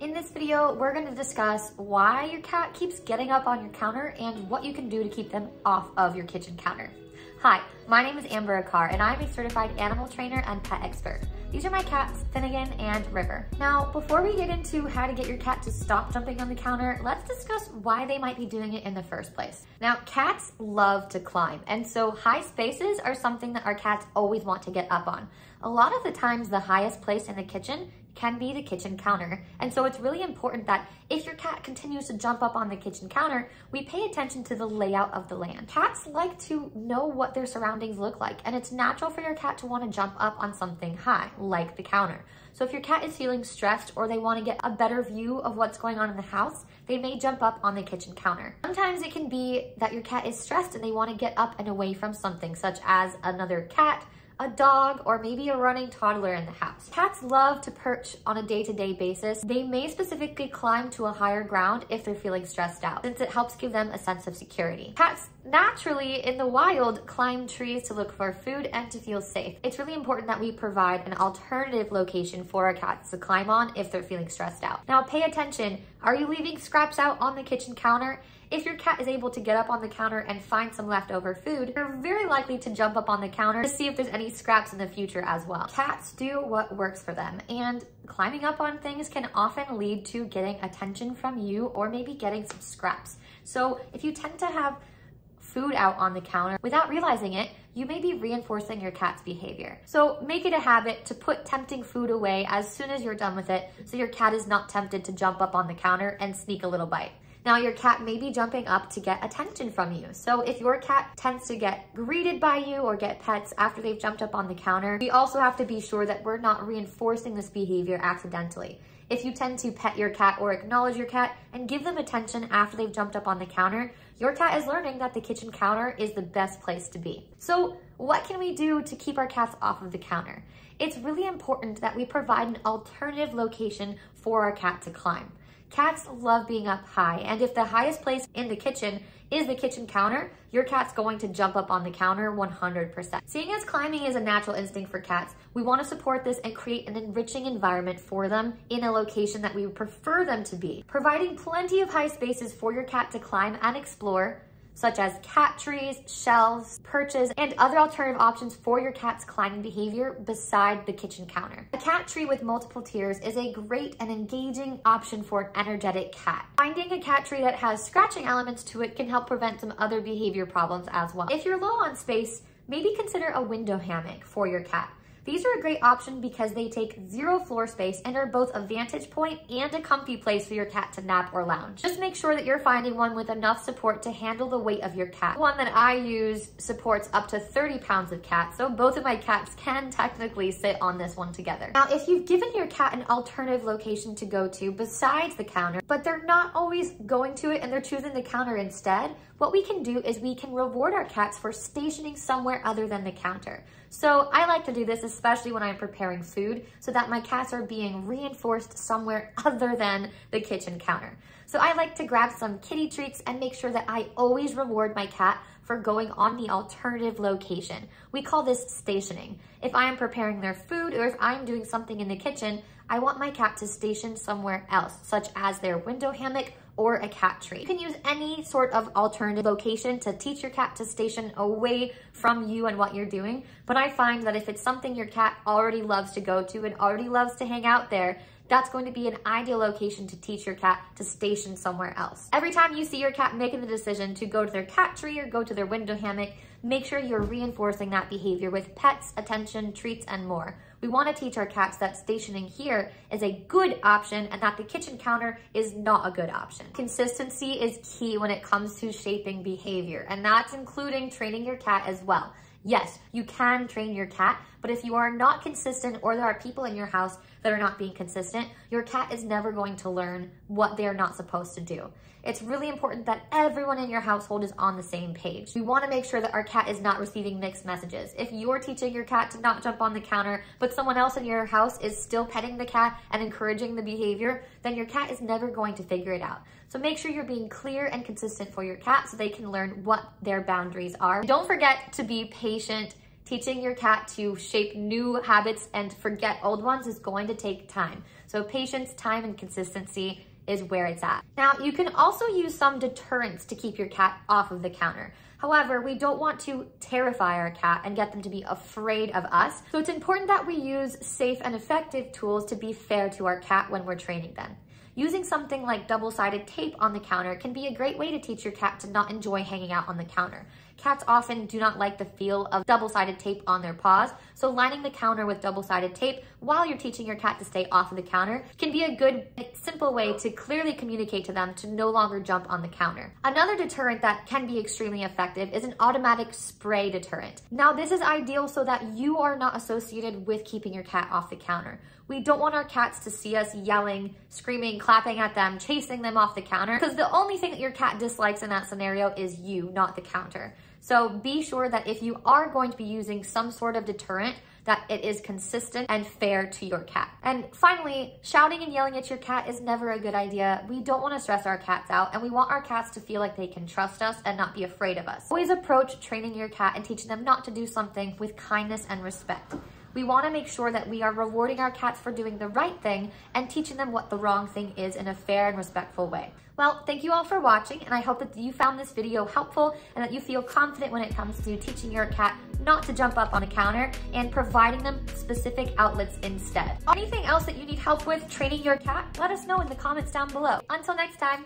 In this video, we're gonna discuss why your cat keeps getting up on your counter and what you can do to keep them off of your kitchen counter. Hi, my name is Amber Akar and I'm a certified animal trainer and pet expert. These are my cats, Finnegan and River. Now, before we get into how to get your cat to stop jumping on the counter, let's discuss why they might be doing it in the first place. Now, cats love to climb, and so high spaces are something that our cats always want to get up on. A lot of the times, the highest place in the kitchen can be the kitchen counter. And so it's really important that if your cat continues to jump up on the kitchen counter, we pay attention to the layout of the land. Cats like to know what their surroundings look like, and it's natural for your cat to want to jump up on something high, like the counter. So if your cat is feeling stressed or they want to get a better view of what's going on in the house, they may jump up on the kitchen counter. Sometimes it can be that your cat is stressed and they want to get up and away from something such as another cat, a dog, or maybe a running toddler in the house. Cats love to perch on a day-to-day -day basis. They may specifically climb to a higher ground if they're feeling stressed out, since it helps give them a sense of security. Cats naturally, in the wild, climb trees to look for food and to feel safe. It's really important that we provide an alternative location for our cats to climb on if they're feeling stressed out. Now pay attention, are you leaving scraps out on the kitchen counter? If your cat is able to get up on the counter and find some leftover food, you're very likely to jump up on the counter to see if there's any scraps in the future as well. Cats do what works for them and climbing up on things can often lead to getting attention from you or maybe getting some scraps. So if you tend to have food out on the counter without realizing it, you may be reinforcing your cat's behavior. So make it a habit to put tempting food away as soon as you're done with it so your cat is not tempted to jump up on the counter and sneak a little bite. Now your cat may be jumping up to get attention from you. So if your cat tends to get greeted by you or get pets after they've jumped up on the counter, we also have to be sure that we're not reinforcing this behavior accidentally. If you tend to pet your cat or acknowledge your cat and give them attention after they've jumped up on the counter, your cat is learning that the kitchen counter is the best place to be. So what can we do to keep our cats off of the counter? It's really important that we provide an alternative location for our cat to climb. Cats love being up high, and if the highest place in the kitchen is the kitchen counter, your cat's going to jump up on the counter 100%. Seeing as climbing is a natural instinct for cats, we want to support this and create an enriching environment for them in a location that we would prefer them to be. Providing plenty of high spaces for your cat to climb and explore such as cat trees, shelves, perches, and other alternative options for your cat's climbing behavior beside the kitchen counter. A cat tree with multiple tiers is a great and engaging option for an energetic cat. Finding a cat tree that has scratching elements to it can help prevent some other behavior problems as well. If you're low on space, maybe consider a window hammock for your cat. These are a great option because they take zero floor space and are both a vantage point and a comfy place for your cat to nap or lounge. Just make sure that you're finding one with enough support to handle the weight of your cat. One that I use supports up to 30 pounds of cat, so both of my cats can technically sit on this one together. Now, if you've given your cat an alternative location to go to besides the counter, but they're not always going to it and they're choosing the counter instead, what we can do is we can reward our cats for stationing somewhere other than the counter. So I like to do this, especially when I'm preparing food, so that my cats are being reinforced somewhere other than the kitchen counter. So I like to grab some kitty treats and make sure that I always reward my cat for going on the alternative location. We call this stationing. If I am preparing their food or if I'm doing something in the kitchen, I want my cat to station somewhere else, such as their window hammock or a cat tree. You can use any sort of alternative location to teach your cat to station away from you and what you're doing. But I find that if it's something your cat already loves to go to and already loves to hang out there, that's going to be an ideal location to teach your cat to station somewhere else. Every time you see your cat making the decision to go to their cat tree or go to their window hammock, make sure you're reinforcing that behavior with pets, attention, treats, and more. We wanna teach our cats that stationing here is a good option and that the kitchen counter is not a good option. Consistency is key when it comes to shaping behavior, and that's including training your cat as well. Yes, you can train your cat, but if you are not consistent or there are people in your house that are not being consistent, your cat is never going to learn what they're not supposed to do. It's really important that everyone in your household is on the same page. We wanna make sure that our cat is not receiving mixed messages. If you're teaching your cat to not jump on the counter, but someone else in your house is still petting the cat and encouraging the behavior, then your cat is never going to figure it out. So make sure you're being clear and consistent for your cat so they can learn what their boundaries are. Don't forget to be patient teaching your cat to shape new habits and forget old ones is going to take time. So patience, time, and consistency is where it's at. Now, you can also use some deterrents to keep your cat off of the counter. However, we don't want to terrify our cat and get them to be afraid of us. So it's important that we use safe and effective tools to be fair to our cat when we're training them. Using something like double-sided tape on the counter can be a great way to teach your cat to not enjoy hanging out on the counter. Cats often do not like the feel of double-sided tape on their paws, so lining the counter with double-sided tape while you're teaching your cat to stay off of the counter can be a good, simple way to clearly communicate to them to no longer jump on the counter. Another deterrent that can be extremely effective is an automatic spray deterrent. Now, this is ideal so that you are not associated with keeping your cat off the counter. We don't want our cats to see us yelling, screaming, clapping at them, chasing them off the counter, because the only thing that your cat dislikes in that scenario is you, not the counter. So be sure that if you are going to be using some sort of deterrent, that it is consistent and fair to your cat. And finally, shouting and yelling at your cat is never a good idea. We don't want to stress our cats out and we want our cats to feel like they can trust us and not be afraid of us. Always approach training your cat and teaching them not to do something with kindness and respect. We want to make sure that we are rewarding our cats for doing the right thing and teaching them what the wrong thing is in a fair and respectful way. Well, thank you all for watching, and I hope that you found this video helpful and that you feel confident when it comes to teaching your cat not to jump up on a counter and providing them specific outlets instead. Anything else that you need help with training your cat? Let us know in the comments down below. Until next time.